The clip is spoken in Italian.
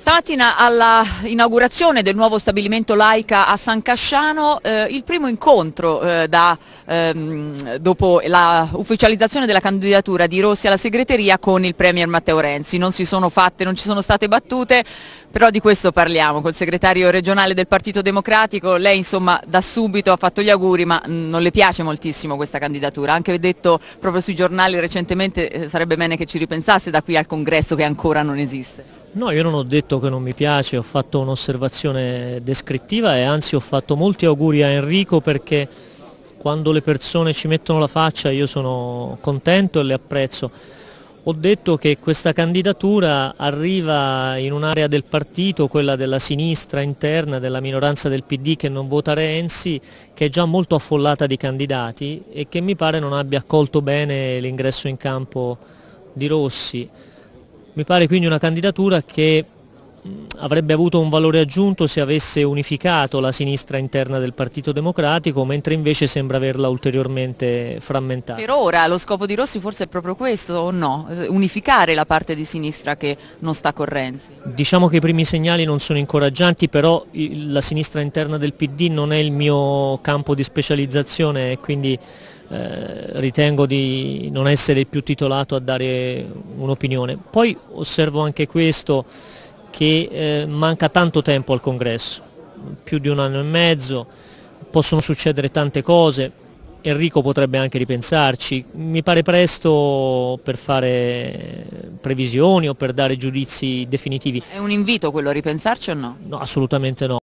Stamattina alla inaugurazione del nuovo stabilimento Laica a San Casciano eh, il primo incontro eh, da, ehm, dopo l'ufficializzazione della candidatura di Rossi alla segreteria con il Premier Matteo Renzi. Non si sono fatte, non ci sono state battute, però di questo parliamo col segretario regionale del Partito Democratico. Lei insomma da subito ha fatto gli auguri ma non le piace moltissimo questa candidatura. Anche detto proprio sui giornali recentemente eh, sarebbe bene che ci ripensasse da qui al congresso che ancora non esiste. No, io non ho detto che non mi piace, ho fatto un'osservazione descrittiva e anzi ho fatto molti auguri a Enrico perché quando le persone ci mettono la faccia io sono contento e le apprezzo. Ho detto che questa candidatura arriva in un'area del partito, quella della sinistra interna, della minoranza del PD che non vota Renzi, che è già molto affollata di candidati e che mi pare non abbia accolto bene l'ingresso in campo di Rossi. Mi pare quindi una candidatura che avrebbe avuto un valore aggiunto se avesse unificato la sinistra interna del Partito Democratico, mentre invece sembra averla ulteriormente frammentata. Per ora lo scopo di Rossi forse è proprio questo o no? Unificare la parte di sinistra che non sta con Renzi? Diciamo che i primi segnali non sono incoraggianti, però la sinistra interna del PD non è il mio campo di specializzazione e quindi eh, ritengo di non essere più titolato a dare un'opinione. Poi osservo anche questo che eh, manca tanto tempo al congresso, più di un anno e mezzo, possono succedere tante cose, Enrico potrebbe anche ripensarci, mi pare presto per fare previsioni o per dare giudizi definitivi. È un invito quello a ripensarci o no? No, assolutamente no.